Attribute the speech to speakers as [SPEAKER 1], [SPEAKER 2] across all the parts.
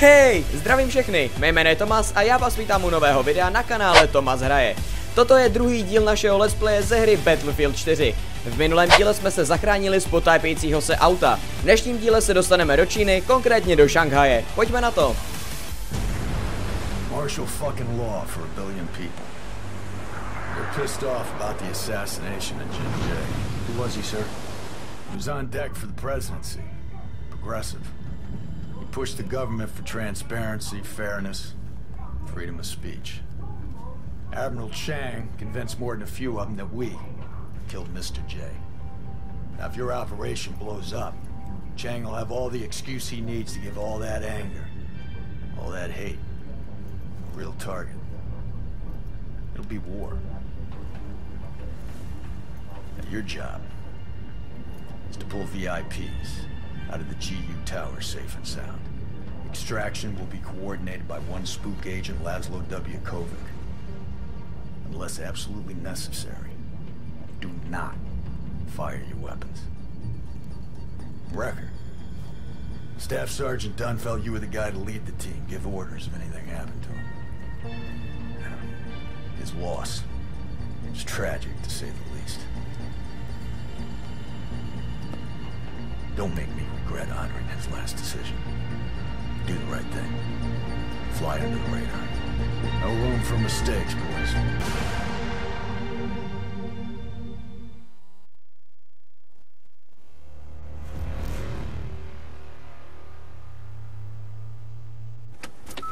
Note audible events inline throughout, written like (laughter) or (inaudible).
[SPEAKER 1] Hej, zdravím všechny, mé jméno je Tomas a já vás vítám u nového videa na kanále Tomas Hraje. Toto je druhý díl našeho let's playe ze hry Battlefield 4. V minulém díle jsme se zachránili z potápějícího se auta. V dnešním díle se dostaneme do Číny, konkrétně do Šanghaje. Pojďme na to.
[SPEAKER 2] Martial fucking law for a billion people. They're pissed off about the assassination of Jim Jay. Who was he, sir? He was on deck for the presidency. Progressive. He pushed the government for transparency, fairness, freedom of speech. Admiral Chang convinced more than a few of them that we killed Mr. J. Now, if your operation blows up, Chang will have all the excuse he needs to give all that anger, all that hate, a real target. It'll be war. Now, your job is to pull VIPs out of the GU tower safe and sound. Extraction will be coordinated by one spook agent, Laszlo W. Kovic. Unless absolutely necessary, do not fire your weapons. Record. Staff Sergeant Dunn felt you were the guy to lead the team, give orders if anything happened to him. His loss is tragic, to say the least. Don't make me regret honoring his last decision. Do the right thing. Fly under the radar. No room for mistakes, boys.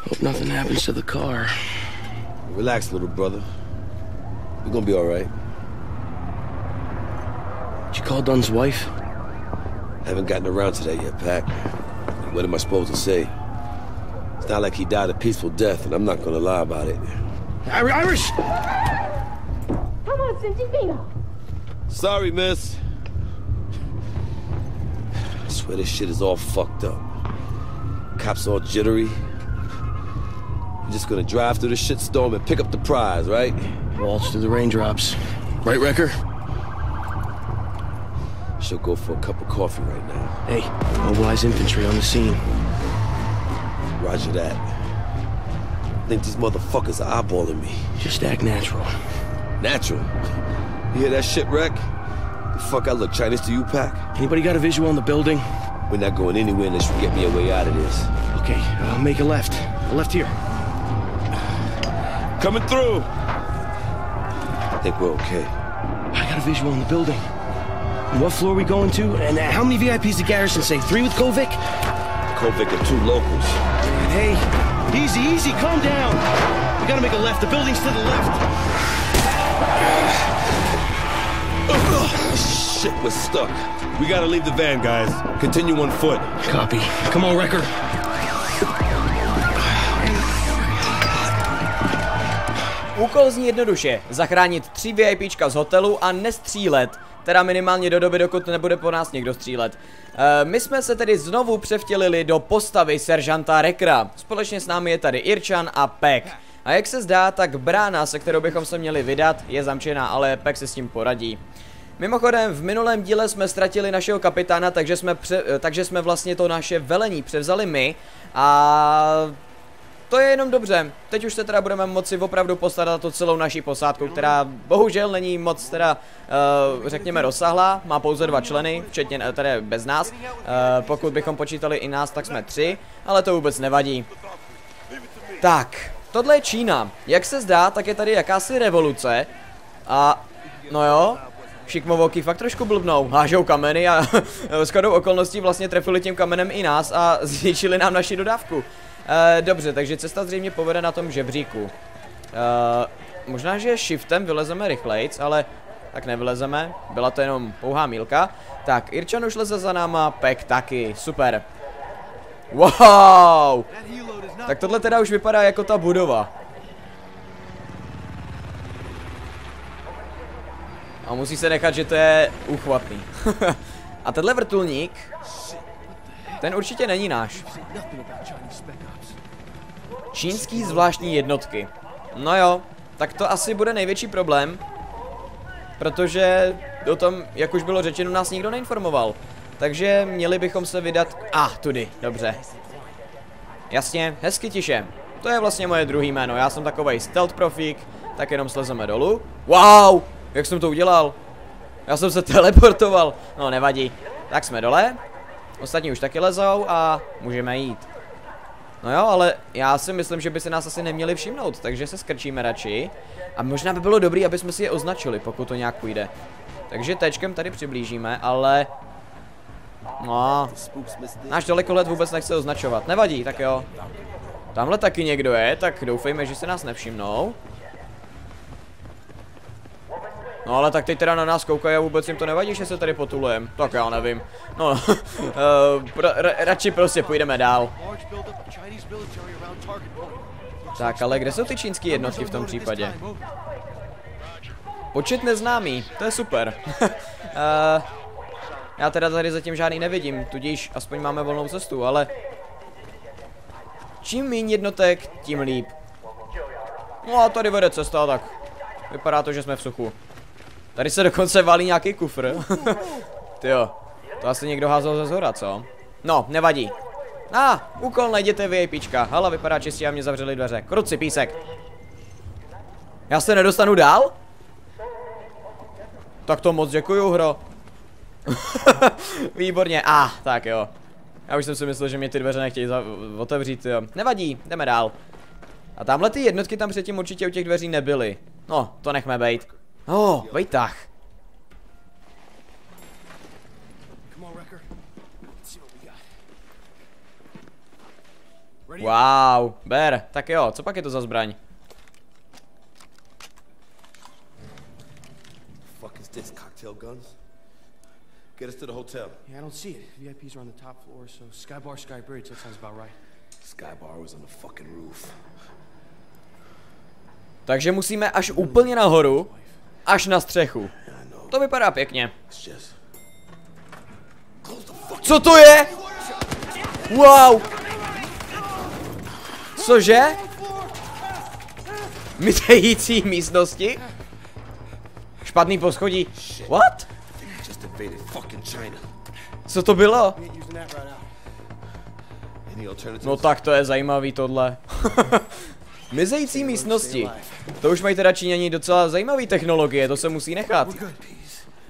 [SPEAKER 3] Hope nothing happens to the car.
[SPEAKER 4] Relax, little brother. We're gonna be all right.
[SPEAKER 3] Did you call Dunn's wife?
[SPEAKER 4] Haven't gotten around to that yet, Pack. What am I supposed to say? It's not like he died a peaceful death, and I'm not gonna lie about it.
[SPEAKER 3] Irish!
[SPEAKER 5] Come on, Santino!
[SPEAKER 4] Sorry, miss. I swear this shit is all fucked up. Cops all jittery. We're just gonna drive through the shitstorm and pick up the prize, right?
[SPEAKER 3] Waltz through the raindrops. Right, Wrecker?
[SPEAKER 4] She'll go for a cup of coffee right now.
[SPEAKER 3] Hey, mobilize infantry on the scene.
[SPEAKER 4] Roger that. I think these motherfuckers are eyeballing me.
[SPEAKER 3] Just act natural.
[SPEAKER 4] Natural. You hear that shit, Wreck? The fuck I look Chinese to you, Pac?
[SPEAKER 3] Anybody got a visual on the building?
[SPEAKER 4] We're not going anywhere unless you get me a way out of this.
[SPEAKER 3] Okay, I'll make a left. A left here.
[SPEAKER 4] Coming through! I think we're okay.
[SPEAKER 3] I got a visual on the building. And what floor are we going to? And uh, how many VIPs did Garrison say? Three with Kovic?
[SPEAKER 4] Kovic and two locals.
[SPEAKER 3] Hey, easy, easy, calm down. We gotta make a left. The building's to the left.
[SPEAKER 4] Shit, we're stuck. We gotta leave the van, guys. Continue on foot.
[SPEAKER 3] Copy. Come on, Wrecker.
[SPEAKER 1] Úkol zní jednoduše, zachránit tři VIPčka z hotelu a nestřílet, teda minimálně do doby, dokud nebude po nás někdo střílet. E, my jsme se tedy znovu převtělili do postavy seržanta Rekra. Společně s námi je tady Irčan a Pek. A jak se zdá, tak brána, se kterou bychom se měli vydat, je zamčená, ale Pek se s tím poradí. Mimochodem, v minulém díle jsme ztratili našeho kapitána, takže jsme, pře- eh, takže jsme vlastně to naše velení převzali my a to je jenom dobře. Teď už se teda budeme moci opravdu postarat o celou naší posádku, která bohužel není moc teda, uh, řekněme, rozsáhlá. Má pouze dva členy, včetně eh, tedy bez nás. Uh, pokud bychom počítali i nás, tak jsme tři, ale to vůbec nevadí. Tak, tohle je Čína. Jak se zdá, tak je tady jakási revoluce. A, no jo, šikmovoky fakt trošku blbnou, hážou kameny a (laughs) s okolností vlastně trefili tím kamenem i nás a (laughs) zničili nám naši dodávku. Uh, dobře, takže cesta zřejmě povede na tom žebříku. Uh, možná, že shiftem vylezeme rychlejc, ale tak nevylezeme, byla to jenom pouhá mílka. Tak, Irčan už leze za náma, Pek taky, super. Wow! Tak tohle teda už vypadá jako ta budova. A musí se nechat, že to je uchvatný. (laughs) A tenhle vrtulník, ten určitě není náš. Čínský zvláštní jednotky. No jo, tak to asi bude největší problém. Protože o tom, jak už bylo řečeno, nás nikdo neinformoval. Takže měli bychom se vydat... A, ah, tudy, dobře. Jasně, hezky tiše. To je vlastně moje druhý jméno, já jsem takovej stealth profík, tak jenom slezeme dolů. Wow, jak jsem to udělal? Já jsem se (laughs) teleportoval, no nevadí. Tak jsme dole, ostatní už taky lezou a můžeme jít. No jo, ale já si myslím, že by se nás asi neměli všimnout, takže se skrčíme radši. A možná by bylo dobré, aby jsme si je označili, pokud to nějak půjde. Takže tečkem tady přiblížíme, ale... No, náš dalekohled vůbec nechce označovat. Nevadí, tak jo. Tamhle taky někdo je, tak doufejme, že se nás nevšimnou. No ale tak teď teda na nás koukají a vůbec jim to nevadí, že se tady potulujem. Tak já nevím. No, uh, (laughs) pro, ra, radši prostě půjdeme dál. Tak, ale kde jsou ty čínské jednotky v tom případě? Počet neznámý, to je super. uh, (laughs) já teda tady zatím žádný nevidím, tudíž aspoň máme volnou cestu, ale... Čím méně jednotek, tím líp. No a tady vede cesta, tak vypadá to, že jsme v suchu. Tady se dokonce valí nějaký kufr. jo, to asi někdo házel ze zhora, co? No, nevadí. A, ah, úkol najděte VIPčka. Hala, vypadá čistě a mě zavřeli dveře. Kruci, písek. Já se nedostanu dál? Tak to moc děkuju, hro. (laughs) Výborně, a ah, tak jo. Já už jsem si myslel, že mě ty dveře nechtějí otevřít, jo. Nevadí, jdeme dál. A tamhle ty jednotky tam předtím určitě u těch dveří nebyly. No, to nechme bejt. Oh, výtah. Wow, ber, tak jo, co pak je to za zbraň?
[SPEAKER 4] Fuck is this, cocktail guns? Get us to the hotel.
[SPEAKER 3] Yeah, I don't see it. VIPs are on the top floor, so Sky Bar, Sky Bridge, that sounds about right.
[SPEAKER 4] Sky Bar was on the fucking roof.
[SPEAKER 1] Takže musíme až úplně nahoru, až na střechu. To vypadá pěkně. Co to je? Wow! Cože? Mytející místnosti? Špatný poschodí. What? Co to bylo? No tak to je zajímavý tohle. (laughs) Mizející místnosti. To už mají teda Číňani docela zajímavé technologie, to se musí nechat.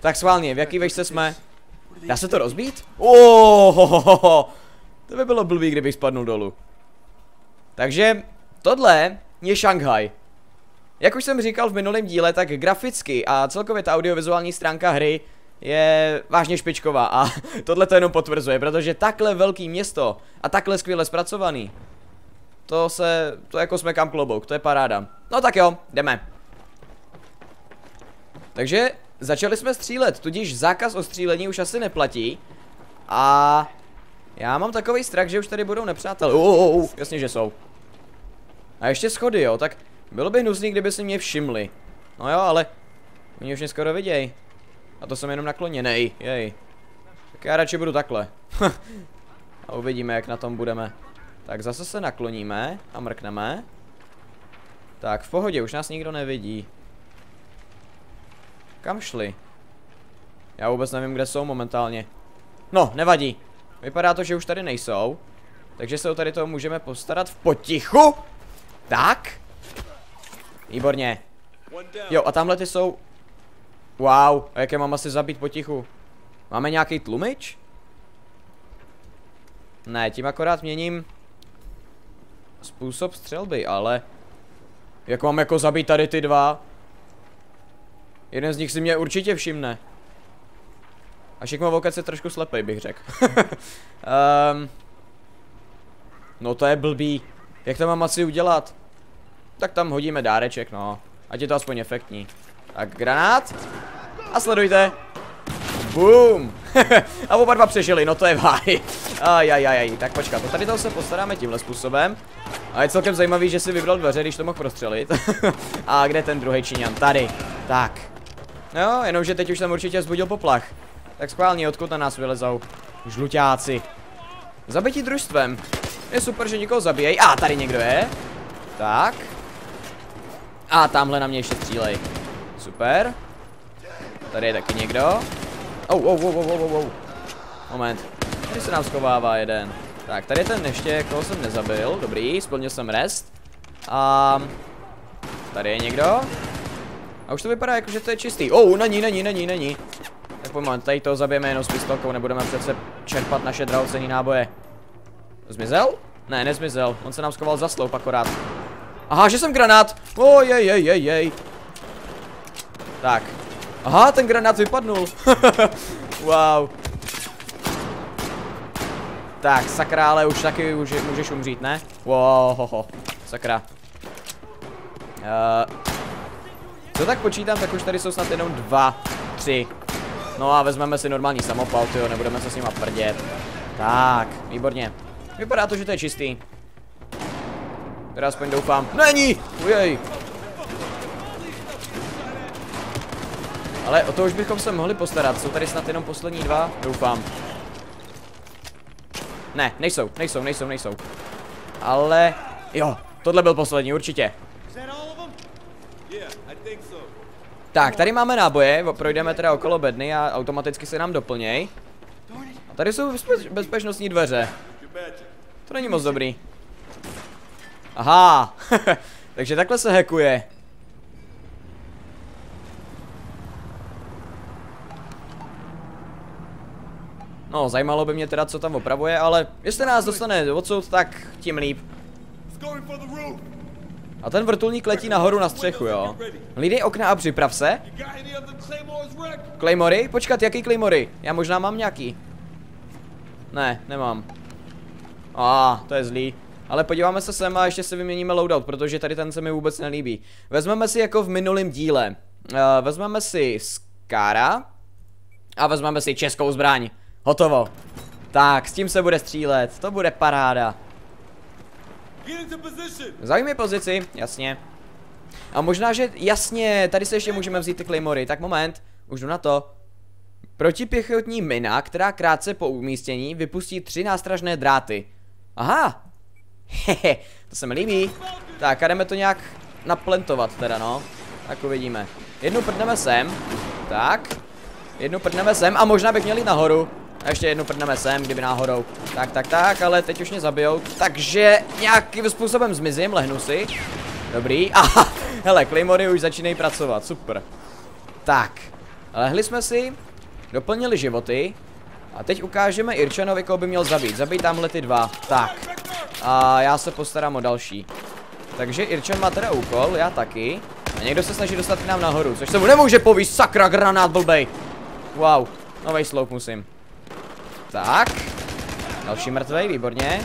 [SPEAKER 1] Tak schválně, v jaký vejšce jsme? Dá se to rozbít? Oh, to by bylo blbý, kdybych spadnul dolů. Takže tohle je Shanghai. Jak už jsem říkal v minulém díle, tak graficky a celkově ta audiovizuální stránka hry je vážně špičková a (laughs) tohle to jenom potvrzuje, protože takhle velký město a takhle skvěle zpracovaný to se, to jako jsme kam klobouk, to je paráda. No tak jo, jdeme. Takže začali jsme střílet, tudíž zákaz o střílení už asi neplatí. A já mám takový strach, že už tady budou nepřátelé. Uh, uh, uh, jasně, že jsou. A ještě schody, jo, tak bylo by hnusný, kdyby si mě všimli. No jo, ale oni už mě skoro vidějí. A to jsem jenom nakloněnej, jej. Tak já radši budu takhle. (laughs) a uvidíme, jak na tom budeme. Tak zase se nakloníme a mrkneme. Tak, v pohodě, už nás nikdo nevidí. Kam šli? Já vůbec nevím, kde jsou momentálně. No, nevadí. Vypadá to, že už tady nejsou. Takže se o tady toho můžeme postarat v potichu. Tak. Výborně. Jo, a tamhle ty jsou... Wow, a jak je mám asi zabít potichu? Máme nějaký tlumič? Ne, tím akorát měním způsob střelby, ale... Jak mám jako zabít tady ty dva? Jeden z nich si mě určitě všimne. A šikmo vokec je trošku slepej, bych řekl. um, (laughs) no to je blbý. Jak to mám asi udělat? Tak tam hodíme dáreček, no. Ať je to aspoň efektní. Tak granát. A sledujte. Boom. (laughs) a oba dva přežili, no to je váhy. Ajajaj, tak počkat, to tady to se postaráme tímhle způsobem. A je celkem zajímavý, že si vybral dveře, když to mohl prostřelit. (laughs) a kde ten druhý Číňan? Tady. Tak. No, jenomže teď už jsem určitě zbudil poplach. Tak schválně, odkud na nás vylezou? Žluťáci. Zabití družstvem. Je super, že nikoho zabíjejí. A tady někdo je. Tak. A tamhle na mě ještě střílej. Super. Tady je taky někdo. Oh, oh, oh, oh, oh, oh. Moment. Tady se nám schovává jeden. Tak, tady je ten ještě, koho jsem nezabil. Dobrý, splnil jsem rest. A tady je někdo. A už to vypadá jako, že to je čistý. Oh, není, není, není, není. Tak moment, tady to zabijeme jenom s pistolkou, nebudeme přece čerpat naše drahocený náboje. Zmizel? Ne, nezmizel. On se nám schoval za sloup akorát. Aha, že jsem granát. Oh, jej, jej, jej, jej. Tak. Aha, ten granát vypadnul. (laughs) wow. Tak, sakra, ale už taky už můžeš umřít, ne? Wow, sakra. Uh, co tak počítám, tak už tady jsou snad jenom dva, tři. No a vezmeme si normální samopal, tyjo, nebudeme se s nima prdět. Tak, výborně. Vypadá to, že to je čistý. Teda aspoň doufám. Není! Ujej! Ale o to už bychom se mohli postarat. Jsou tady snad jenom poslední dva? Doufám. Ne, nejsou, nejsou, nejsou, nejsou. Ale, jo, tohle byl poslední, určitě. Tak, tady máme náboje, projdeme teda okolo bedny a automaticky se nám doplněj. A tady jsou bezpe bezpečnostní dveře. To není moc dobrý. Aha, (laughs) takže takhle se hackuje. No, zajímalo by mě teda, co tam opravuje, ale jestli nás dostane odsud, tak tím líp. A ten vrtulník letí nahoru na střechu, jo. Hlídej okna a připrav se. Claymory? Počkat, jaký Claymory? Já možná mám nějaký. Ne, nemám. A, ah, to je zlý. Ale podíváme se sem a ještě si vyměníme loadout, protože tady ten se mi vůbec nelíbí. Vezmeme si jako v minulém díle. Uh, vezmeme si Skara. A vezmeme si českou zbraň. Hotovo. Tak, s tím se bude střílet. To bude paráda. Zaujmi pozici, jasně. A možná, že jasně, tady se ještě můžeme vzít ty Claymory. Tak moment, už jdu na to. Protipěchotní mina, která krátce po umístění vypustí tři nástražné dráty. Aha. Hehe, to se mi líbí. Tak a jdeme to nějak naplentovat teda, no. Tak uvidíme. Jednu prdneme sem. Tak. Jednu prdneme sem a možná bych měl jít nahoru. A ještě jednu prdneme sem, kdyby náhodou. Tak, tak, tak, ale teď už mě zabijou. Takže nějakým způsobem zmizím, lehnu si. Dobrý. (laughs) Aha, hele, Claymory už začínají pracovat, super. Tak, lehli jsme si, doplnili životy. A teď ukážeme Irčanovi, koho by měl zabít. Zabít tamhle ty dva. Tak. A já se postarám o další. Takže Irčan má teda úkol, já taky. A někdo se snaží dostat k nám nahoru, což se mu nemůže povíst, sakra, granát blbej. Wow, nový sloup musím. Tak. Další mrtvej, výborně.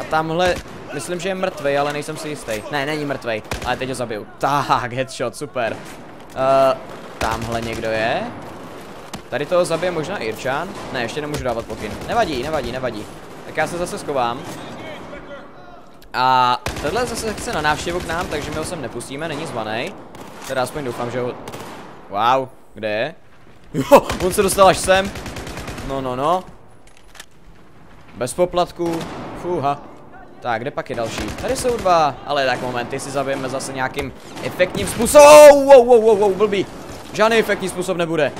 [SPEAKER 1] A tamhle, myslím, že je mrtvej, ale nejsem si jistý. Ne, není mrtvej, ale teď ho zabiju. Tak, headshot, super. Uh, tamhle někdo je. Tady toho zabije možná Irčan. Ne, ještě nemůžu dávat pokyn. Nevadí, nevadí, nevadí. Tak já se zase schovám. A tenhle zase chce na návštěvu k nám, takže my ho sem nepustíme, není zvaný. Teda aspoň doufám, že ho... Wow, kde je? Jo, on se dostal až sem. No, no, no. Bez poplatku. Fuha. Tak, kde pak je další? Tady jsou dva, ale tak moment, ty si zabijeme zase nějakým efektním způsobem. Oh, wow, wow, wow, wow, blbý. Žádný efektní způsob nebude.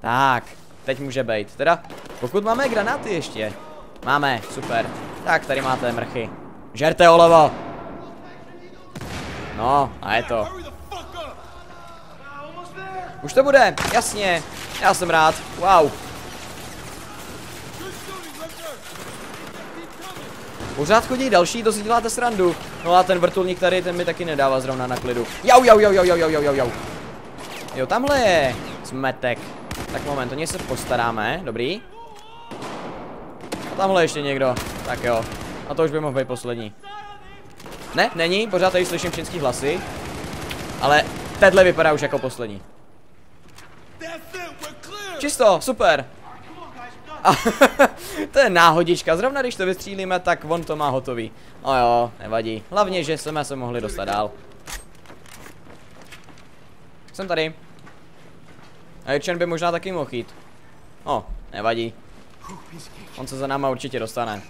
[SPEAKER 1] Tak, teď může být. Teda, pokud máme granáty ještě. Máme, super. Tak, tady máte mrchy. Žerte olovo. No, a je to. Už to bude, jasně. Já jsem rád. Wow. Pořád chodí další, to si děláte srandu. No a ten vrtulník tady, ten mi taky nedává zrovna na klidu. Jau, jau, jau, jau, jau, jau, jau, jau. Jo, tamhle je smetek. Tak moment, o něj se postaráme, dobrý. A tamhle ještě někdo, tak jo. A to už by mohl být poslední. Ne, není, pořád tady slyším všechny hlasy. Ale tenhle vypadá už jako poslední. Čisto, super. A (laughs) to je náhodička, zrovna když to vystřílíme, tak on to má hotový. No jo, nevadí. Hlavně, že jsme se mohli dostat dál. Jsem tady. A Jirčen by možná taky mohl jít. O, nevadí. On se za náma určitě dostane.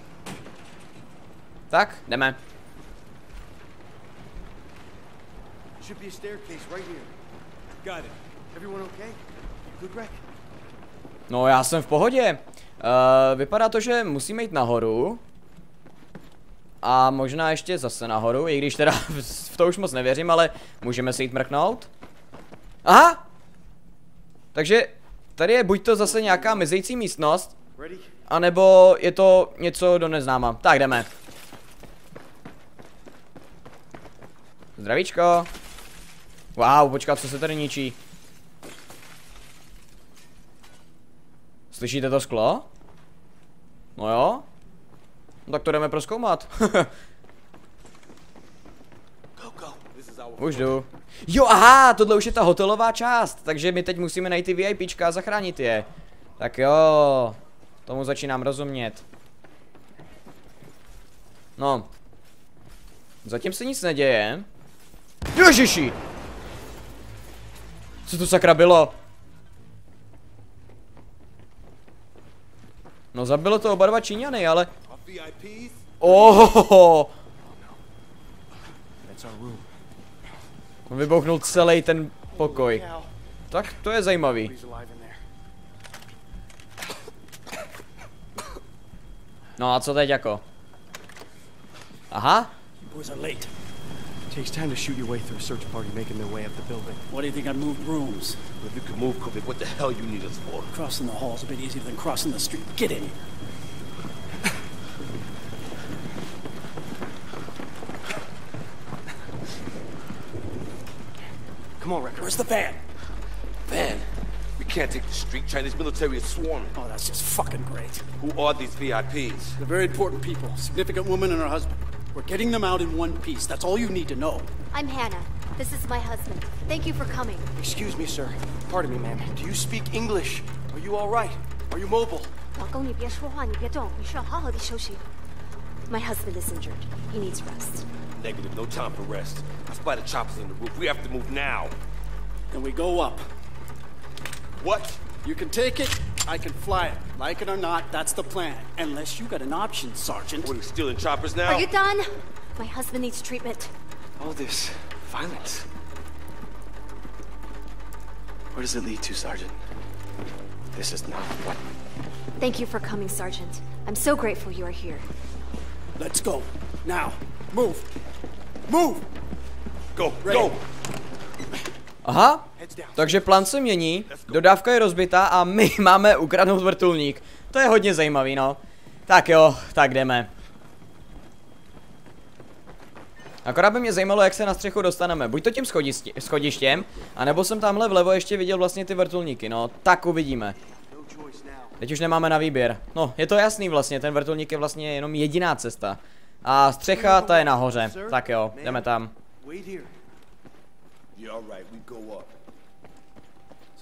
[SPEAKER 1] Tak, jdeme. Should be a staircase right here. Got it. Everyone okay? Good wreck. No já jsem v pohodě. vypadá to, že musíme jít nahoru. A možná ještě zase nahoru, i když teda (laughs) v to už moc nevěřím, ale můžeme si jít mrknout. Aha! Takže tady je buď to zase nějaká mizející místnost, anebo je to něco do neznáma. Tak jdeme. Zdravíčko. Wow, počkat, co se tady ničí? Slyšíte to sklo? No jo. No tak to jdeme proskoumat. (laughs) Už jdu. Jo, aha, tohle už je ta hotelová část, takže my teď musíme najít ty VIPčka a zachránit je. Tak jo, tomu začínám rozumět. No. Zatím se nic neděje. Ježiši! Co to sakra bylo? No zabilo to oba dva Číňany, ale... Oh! On vybouchnul celý ten pokoj. Tak to je zajímavý. No a co teď jako? Aha.
[SPEAKER 3] Boys are late. Takes time to shoot your way through a search party making their way up the building.
[SPEAKER 6] Why do you think I moved rooms?
[SPEAKER 4] If you can move, Kovic, what the hell you need us for?
[SPEAKER 6] Crossing the hall's is a bit easier than crossing the street. Get in.
[SPEAKER 3] Come on, Wrecker.
[SPEAKER 6] Where's the van?
[SPEAKER 4] Van, we can't take the street. Chinese military is swarming.
[SPEAKER 6] Oh, that's just fucking great.
[SPEAKER 4] Who are these VIPs?
[SPEAKER 6] They're very important people. Significant woman and her husband. We're getting them out in one piece. That's all you need to know.
[SPEAKER 5] I'm Hannah. This is my husband. Thank you for coming.
[SPEAKER 3] Excuse me, sir. Pardon me, ma'am. Do you speak English? Are you all right? Are you mobile?
[SPEAKER 5] 老公，你别说话，你别动，你需要好好的休息。My husband is injured. He needs rest.
[SPEAKER 4] Negative, no time for rest. I spy the choppers on the roof. We have to move now.
[SPEAKER 6] Then we go up.
[SPEAKER 4] What?
[SPEAKER 6] You can take it, I can fly it. Like it or not, that's the plan. Unless you got an option, Sergeant.
[SPEAKER 4] What are we stealing choppers now?
[SPEAKER 5] Are you done? My husband needs treatment.
[SPEAKER 3] All this violence. Where does it lead to, Sergeant? This is not what.
[SPEAKER 5] Thank you for coming, Sergeant. I'm so grateful you are here.
[SPEAKER 6] Let's go. Now. Move. Move!
[SPEAKER 4] Go,
[SPEAKER 6] Ready.
[SPEAKER 4] go!
[SPEAKER 1] Aha. Takže plán se mění, dodávka je rozbitá a my (laughs) máme ukradnout vrtulník. To je hodně zajímavý, no. Tak jo, tak jdeme. Akorát by mě zajímalo, jak se na střechu dostaneme. Buď to tím schodiště, schodištěm, anebo jsem tamhle vlevo ještě viděl vlastně ty vrtulníky, no. Tak uvidíme. Teď už nemáme na výběr. No, je to jasný vlastně, ten vrtulník je vlastně jenom jediná cesta. A střecha, ta je nahoře. Tak jo, jdeme tam.
[SPEAKER 4] Yeah, all right, we go up.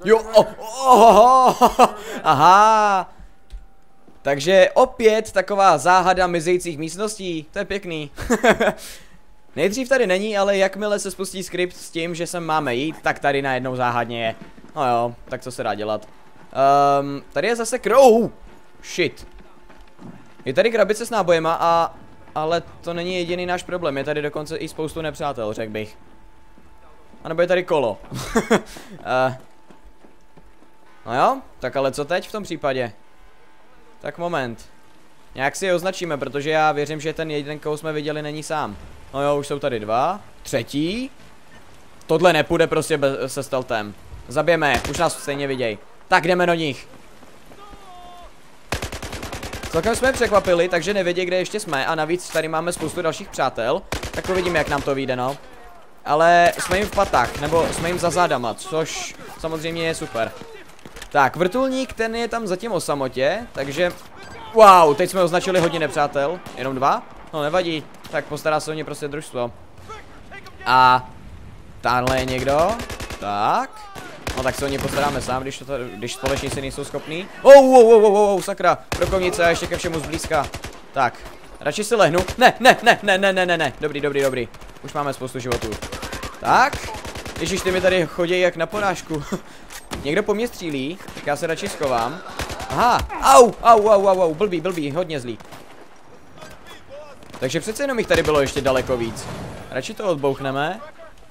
[SPEAKER 1] Jo, oh, oh, oh, (laughs) aha. Takže opět taková záhada mizejících místností, to je pěkný. (laughs) Nejdřív tady není, ale jakmile se spustí skript s tím, že sem máme jít, tak tady najednou záhadně je. No jo, tak co se dá dělat. Um, tady je zase krou. Shit. Je tady krabice s nábojema a... Ale to není jediný náš problém, je tady dokonce i spoustu nepřátel, řekl bych. A nebo je tady kolo. uh, (laughs) no jo, tak ale co teď v tom případě? Tak moment. Nějak si je označíme, protože já věřím, že ten jeden, koho jsme viděli, není sám. No jo, už jsou tady dva. Třetí. Tohle nepůjde prostě bez, se steltem. Zabijeme je, už nás stejně viděj. Tak jdeme do nich. Celkem jsme překvapili, takže nevědí, kde ještě jsme a navíc tady máme spoustu dalších přátel. Tak uvidíme, jak nám to vyjde, no. Ale jsme jim v patách, nebo jsme jim za zádama, což samozřejmě je super. Tak, vrtulník, ten je tam zatím o samotě, takže... Wow, teď jsme označili hodně nepřátel, jenom dva? No nevadí, tak postará se o ně prostě družstvo. A... Tamhle je někdo? Tak. No tak se o ně postaráme sám, když, to, když společníci nejsou schopní. Oh, oh, oh, oh, oh, sakra, rokovnice a ještě ke všemu zblízka. Tak, radši si lehnu. Ne, ne, ne, ne, ne, ne, ne, ne, dobrý, dobrý, dobrý. Už máme spoustu životů. Tak. Ježíš, ty mi tady chodí jak na porážku. (laughs) Někdo po mně střílí, tak já se radši schovám. Aha, au, au, au, au, au, blbý, blbý, hodně zlý. Takže přece jenom jich tady bylo ještě daleko víc. Radši to odbouchneme.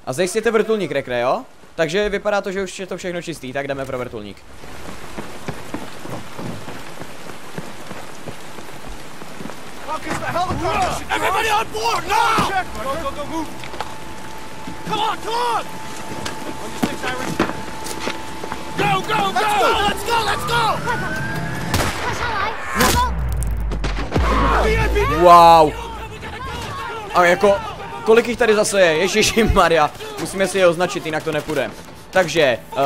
[SPEAKER 1] A zajistěte vrtulník, rekre, jo? Takže vypadá to, že už je to všechno čistý, tak jdeme pro vrtulník.
[SPEAKER 2] fuck is the helicopter?
[SPEAKER 6] Everybody on board, now!
[SPEAKER 2] Check, go, go, go, move.
[SPEAKER 6] Come on, come on!
[SPEAKER 2] On your six, Irish.
[SPEAKER 6] Go, go, let's go! go! Let's go,
[SPEAKER 5] let's go!
[SPEAKER 1] Wow. A jako, kolik jich tady zase je? Ježiši Maria, musíme si je označit, jinak to nepůjde. Takže, uh,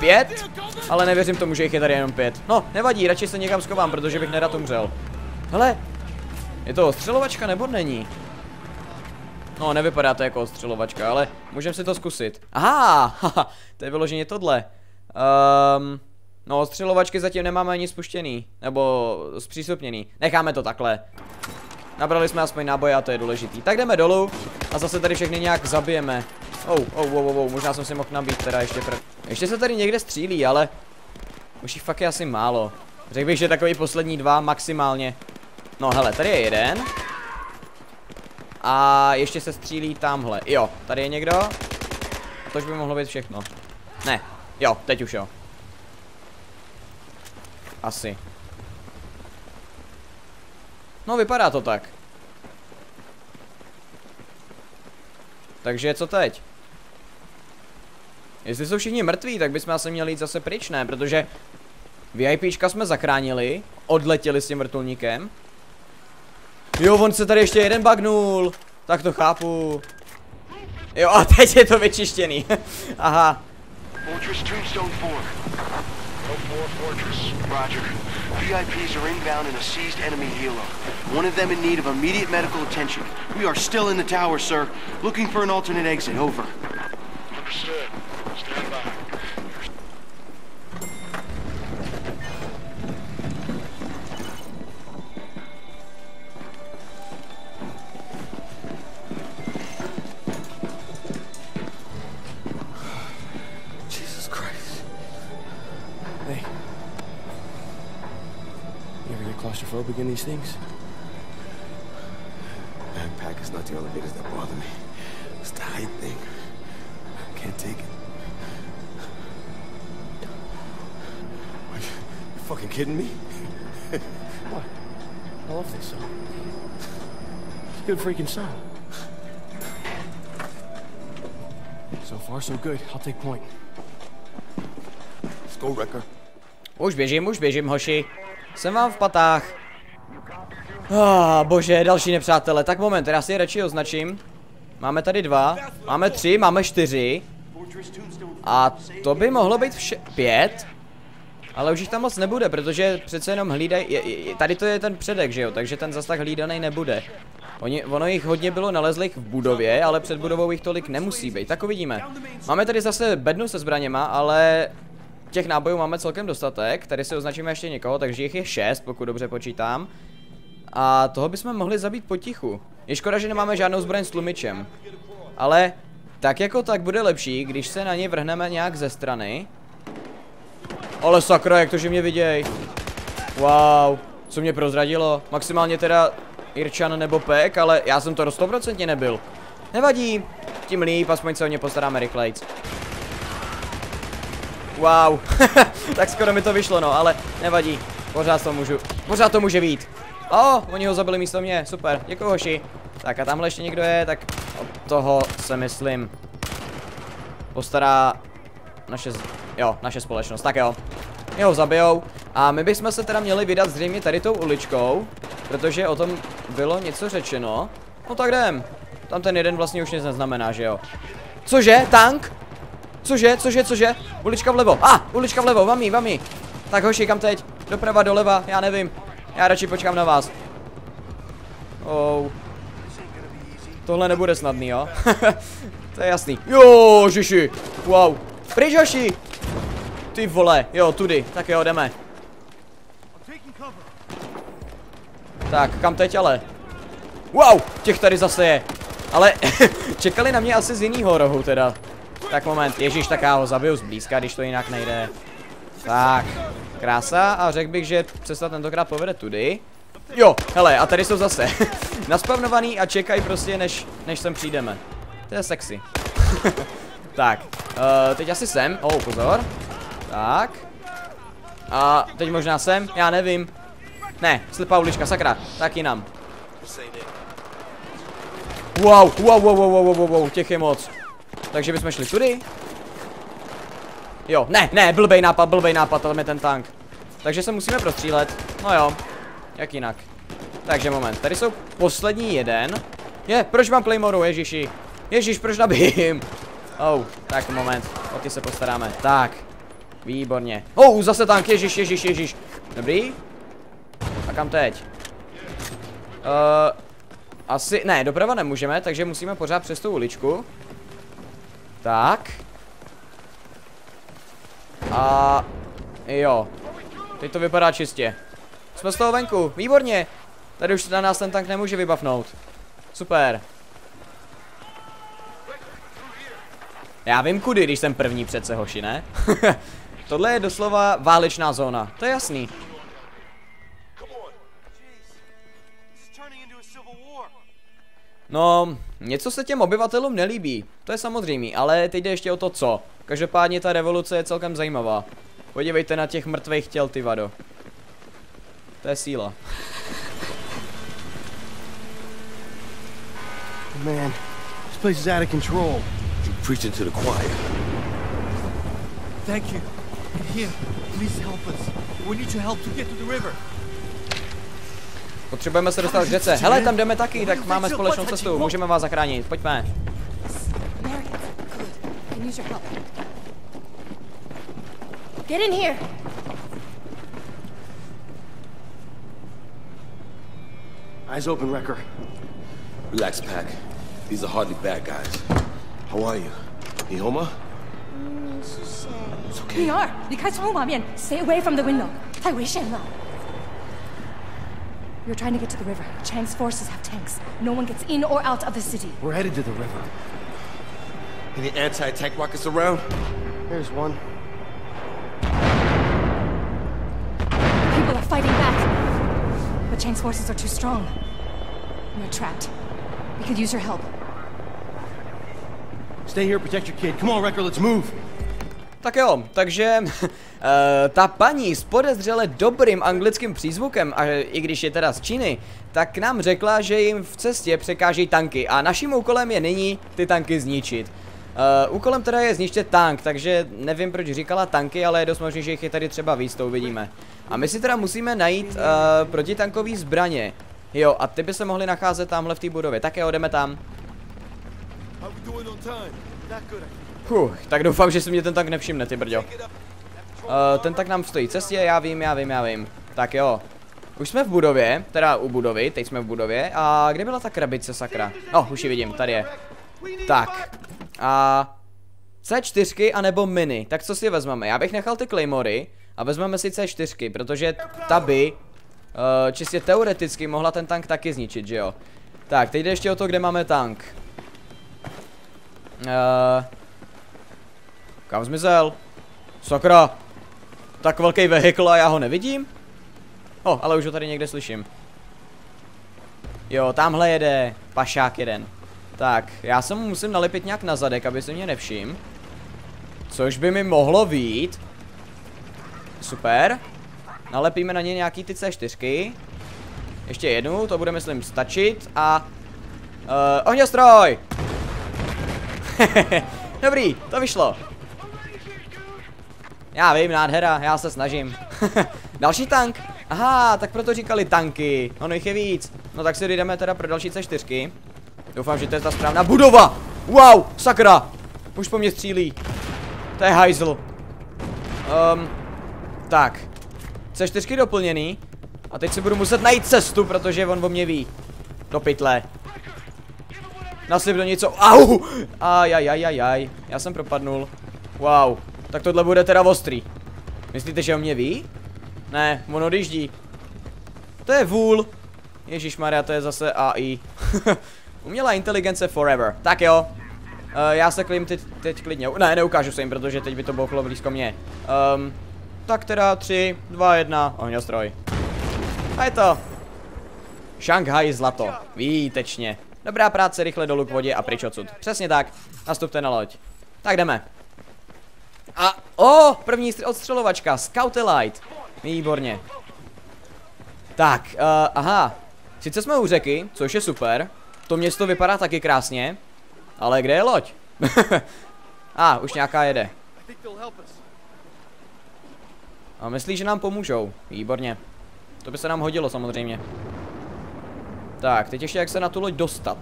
[SPEAKER 1] pět, ale nevěřím tomu, že jich je tady jenom pět. No, nevadí, radši se někam schovám, protože bych nerad umřel. Hele, je to ostřelovačka nebo není? No, nevypadá to jako ostřelovačka, ale můžeme si to zkusit. Aha, haha, to je vyloženě tohle. Um, no, ostřelovačky zatím nemáme ani spuštěný, nebo zpřístupněný. Necháme to takhle. Nabrali jsme aspoň náboje a to je důležitý. Tak jdeme dolů a zase tady všechny nějak zabijeme. Oh, oh, oh, oh, oh, možná jsem si mohl nabít teda ještě prv. Ještě se tady někde střílí, ale už jich fakt je asi málo. Řekl bych, že takový poslední dva maximálně. No hele, tady je jeden. A ještě se střílí tamhle. Jo, tady je někdo. A to už by mohlo být všechno. Ne, jo, teď už jo. Asi. No, vypadá to tak. Takže co teď? Jestli jsou všichni mrtví, tak bychom asi měli jít zase pryč, ne? Protože VIPčka jsme zachránili, odletěli s tím vrtulníkem. Jo, on se tady ještě jeden bagnul. Tak to chápu. Jo, a teď je to vyčištěný. (laughs) Aha.
[SPEAKER 7] Fortress Tombstone 4. 4 Fortress. Roger. VIPs are inbound in a seized enemy helo. One of them in need of immediate medical attention. We are still in the tower, sir. Looking for an alternate exit. Over.
[SPEAKER 2] Understood. Stand by.
[SPEAKER 3] Claustrophobic in these things?
[SPEAKER 4] Backpack is not the only elevators that bother me. It's the height thing. I can't take it. Are you, you fucking kidding me? (laughs)
[SPEAKER 3] What? I love this song. It's a good freaking song. So far, so good. I'll take point.
[SPEAKER 4] Let's go, Wrecker.
[SPEAKER 1] Už běžím, už běžím, hoši. Jsem vám v patách. Ah, bože, další nepřátelé. Tak moment, já si je radši označím. Máme tady dva, máme tři, máme čtyři. A to by mohlo být vše... Pět? Ale už jich tam moc nebude, protože přece jenom hlídaj... Je, je, tady to je ten předek, že jo? Takže ten zas tak hlídaný nebude. Oni, ono jich hodně bylo nalezlých v budově, ale před budovou jich tolik nemusí být. Tak uvidíme. Máme tady zase bednu se zbraněma, ale těch nábojů máme celkem dostatek. Tady si označíme ještě někoho, takže jich je šest, pokud dobře počítám. A toho bychom mohli zabít potichu. Je škoda, že nemáme žádnou zbraň s tlumičem. Ale tak jako tak bude lepší, když se na ně vrhneme nějak ze strany. Ale sakra, jak to, že mě viděj. Wow, co mě prozradilo. Maximálně teda Irčan nebo Pek, ale já jsem to do 100% nebyl. Nevadí, tím líp, aspoň se o ně postaráme rychlejc. Wow, (laughs) tak skoro mi to vyšlo, no, ale nevadí. Pořád to můžu, pořád to může být. O, oh, oni ho zabili místo mě, super, děkuji hoši. Tak a tamhle ještě někdo je, tak od toho se myslím postará naše, jo, naše společnost, tak jo. Jeho zabijou a my bychom se teda měli vydat zřejmě tady tou uličkou, protože o tom bylo něco řečeno. No tak jdem. Tam ten jeden vlastně už nic neznamená, že jo. Cože, tank? Cože, cože, cože? Ulička vlevo. A, ah, ulička vlevo, vami, vami. Tak hoši, kam teď? Doprava, doleva, já nevím. Já radši počkám na vás. Oh. Tohle nebude snadný, jo? (laughs) to je jasný. Jo, žiši. Wow. Pryč, hoši. Ty vole, jo, tudy. Tak jo, jdeme. Tak, kam teď ale? Wow, těch tady zase je. Ale (laughs) čekali na mě asi z jiného rohu teda. Tak moment, ježíš, tak já ho zabiju zblízka, když to jinak nejde. Tak, krása a řekl bych, že cesta tentokrát povede tudy. Jo, hele, a tady jsou zase (laughs) naspavnovaný a čekají prostě, než, než sem přijdeme. To je sexy. (laughs) tak, uh, teď asi sem, oh, pozor. Tak. A teď možná sem, já nevím. Ne, slepá ulička, sakra, tak jinam. Wow, wow, wow, wow, wow, wow, wow, těch je moc. Takže bychom šli tudy. Jo, ne, ne, blbej nápad, blbej nápad, tam je ten tank. Takže se musíme prostřílet. No jo, jak jinak. Takže moment, tady jsou poslední jeden. Je, proč mám Claymoru, ježiši? Ježíš, proč nabijím? Oh, tak moment, o ty se postaráme. Tak, výborně. Oh, zase tank, ježíš, ježíš, ježíš. Dobrý. A kam teď? Uh, asi, ne, doprava nemůžeme, takže musíme pořád přes tu uličku. Tak. A jo. Teď to vypadá čistě. Jsme z toho venku, výborně. Tady už na nás ten tank nemůže vybavnout. Super. Já vím kudy, když jsem první přece hoši, ne? (laughs) Tohle je doslova válečná zóna, to je jasný. No, něco se těm obyvatelům nelíbí, to je samozřejmé, ale teď jde ještě o to co. Každopádně ta revoluce je celkem zajímavá. Podívejte na těch mrtvých těl, ty vado. To je síla.
[SPEAKER 3] Man, this place is out of control.
[SPEAKER 4] You preaching to the choir.
[SPEAKER 8] Thank you. Here, please help us. We need your help to get to the river.
[SPEAKER 1] Potřebujeme se dostat k řece. Hele, tam jdeme taky, tak máme společnou cestu. Můžeme vás zachránit. Pojďme.
[SPEAKER 5] Marion, good. Can use your help. Get in here.
[SPEAKER 3] Eyes open, Wrecker.
[SPEAKER 4] Relax, Pack. These are hardly bad guys. How are you? Nioma? It's okay.
[SPEAKER 9] 女儿，离开窗户旁边，stay away from the window，太危险了。 We're trying to get to the river. Chang's forces have tanks. No one gets in or out of the city.
[SPEAKER 3] We're headed to the river.
[SPEAKER 4] Any anti-tank rockets around?
[SPEAKER 3] There's one.
[SPEAKER 9] People are fighting back. But Chang's forces are too strong. We're trapped. We could use your help.
[SPEAKER 3] Stay here, protect your kid. Come on, Wrecker, let's move.
[SPEAKER 1] Tak jo, takže uh, (laughs) ta paní s podezřele dobrým anglickým přízvukem, a i když je teda z Číny, tak nám řekla, že jim v cestě překáží tanky a naším úkolem je nyní ty tanky zničit. Uh, úkolem teda je zničit tank, takže nevím proč říkala tanky, ale je dost možný, že jich je tady třeba víc, to uvidíme. A my si teda musíme najít uh, protitankový zbraně. Jo, a ty by se mohly nacházet tamhle v té budově. Tak jo, jdeme tam.
[SPEAKER 8] How we doing on time? Not good.
[SPEAKER 1] Huh, tak doufám, že si mě ten tank nevšimne, ty brďo. Uh, ten tak nám stojí cestě, já vím, já vím, já vím. Tak jo. Už jsme v budově, teda u budovy, teď jsme v budově. A kde byla ta krabice, sakra? No, už ji vidím, tady je. Tak. A... C4 anebo mini, tak co si vezmeme? Já bych nechal ty Claymory a vezmeme si C4, protože ta by uh, čistě teoreticky mohla ten tank taky zničit, že jo? Tak, teď jde ještě o to, kde máme tank. Uh, kam zmizel? Sakra. Tak velký vehikl a já ho nevidím? O, ale už ho tady někde slyším. Jo, tamhle jede. Pašák jeden. Tak, já se mu musím nalepit nějak na zadek, aby se mě nevšim. Což by mi mohlo být. Super. Nalepíme na ně nějaký ty C4. Ještě jednu, to bude myslím stačit a... Uh, ohňostroj! (laughs) Dobrý, to vyšlo. Já vím, nádhera, já se snažím. (laughs) další tank. Aha, tak proto říkali tanky. Ono jich je víc. No tak si jdeme teda pro další C4. Doufám, že to je ta správná budova. Wow, sakra. Už po mně střílí. To je hajzl. Um, tak. C4 doplněný. A teď si budu muset najít cestu, protože on o mě ví. Do pytle. Naslip do něco. Au! Ajajajajaj. Já jsem propadnul. Wow. Tak tohle bude teda ostrý. Myslíte, že o mě ví? Ne, on odjíždí. To je vůl. Ježíš Maria, to je zase AI. (laughs) Umělá inteligence forever. Tak jo. Uh, já se klím teď, teď klidně. Ne, neukážu se jim, protože teď by to bylo blízko mě. Um, tak teda 3, 2, 1, ohňostroj. A je to. Šanghaj zlato. Výtečně. Dobrá práce, rychle dolů k vodě a pryč odsud. Přesně tak. Nastupte na loď. Tak jdeme. A, o, první odstřelovačka, Scoutelite. Výborně. Tak, uh, aha. Sice jsme u řeky, což je super, to město vypadá taky krásně, ale kde je loď? (laughs) A, ah, už nějaká jede. A myslí, že nám pomůžou. Výborně. To by se nám hodilo samozřejmě. Tak, teď ještě jak se na tu loď dostat.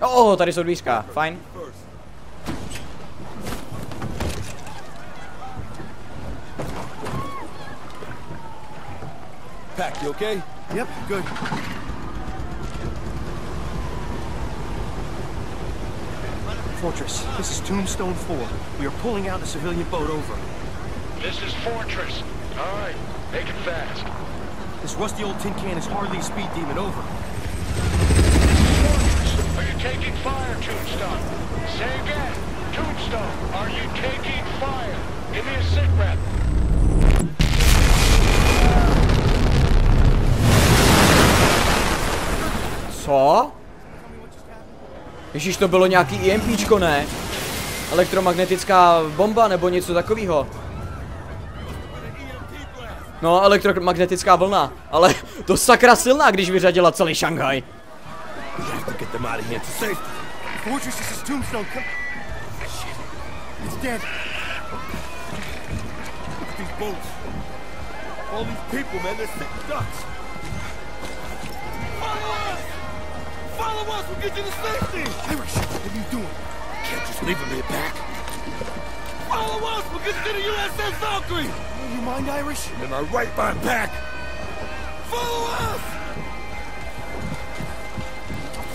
[SPEAKER 1] Oh, tady jsou dvířka, fajn.
[SPEAKER 3] Pack, you okay?
[SPEAKER 8] Yep, good.
[SPEAKER 3] Fortress, this is Tombstone 4. We are pulling out the civilian boat over.
[SPEAKER 10] This is Fortress. All right, make it fast.
[SPEAKER 3] This rusty old tin can is hardly a speed demon over.
[SPEAKER 10] Fortress, are you taking fire, Tombstone? Say again. Tombstone, are you taking fire? Give me a sit rep.
[SPEAKER 1] Co? Ježíš, to bylo nějaký EMPčko, ne? Elektromagnetická bomba nebo něco takového. No, elektromagnetická vlna, ale to sakra silná, když vyřadila celý Šanghaj.
[SPEAKER 3] All these people, man, they're sitting ducks. Follow us! Follow us! We'll get you to safety!
[SPEAKER 8] Irish, what are you doing?
[SPEAKER 3] Can't just leave them here back. Follow us! We'll get you to the USS Valkyrie!
[SPEAKER 8] Oh, you mind, Irish?
[SPEAKER 3] And our right behind back. Follow us!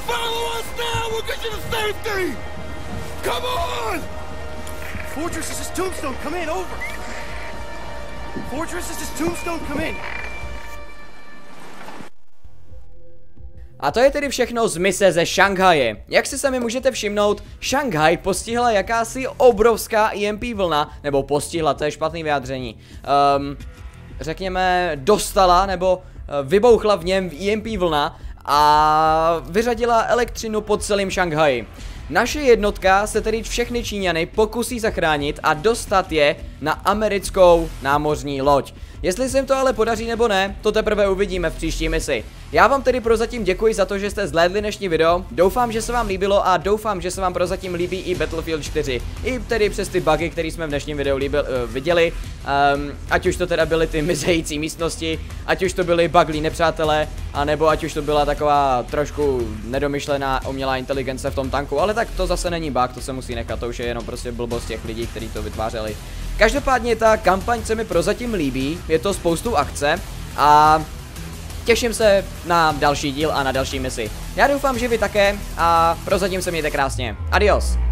[SPEAKER 3] Follow us now! We'll get you to safety! Come on!
[SPEAKER 8] Fortress, is is Tombstone. Come in, over. Fortress, is is Tombstone. Come in.
[SPEAKER 1] A to je tedy všechno z mise ze Šanghaje. Jak si sami můžete všimnout, Šanghaj postihla jakási obrovská EMP vlna, nebo postihla, to je špatný vyjádření. Um, řekněme, dostala nebo uh, vybouchla v něm EMP vlna a vyřadila elektřinu po celém Šanghaji. Naše jednotka se tedy všechny Číňany pokusí zachránit a dostat je na americkou námořní loď. Jestli se jim to ale podaří nebo ne, to teprve uvidíme v příští misi. Já vám tedy prozatím děkuji za to, že jste zhlédli dnešní video, doufám, že se vám líbilo a doufám, že se vám prozatím líbí i Battlefield 4. I tedy přes ty bugy, které jsme v dnešním videu líbil, uh, viděli, um, ať už to teda byly ty mizející místnosti, ať už to byly buglí nepřátelé, anebo ať už to byla taková trošku nedomyšlená umělá inteligence v tom tanku, ale tak to zase není bug, to se musí nechat, to už je jenom prostě blbost těch lidí, kteří to vytvářeli. Každopádně ta kampaň se mi prozatím líbí, je to spoustu akce a těším se na další díl a na další misi. Já doufám, že vy také a prozatím se mějte krásně. Adios!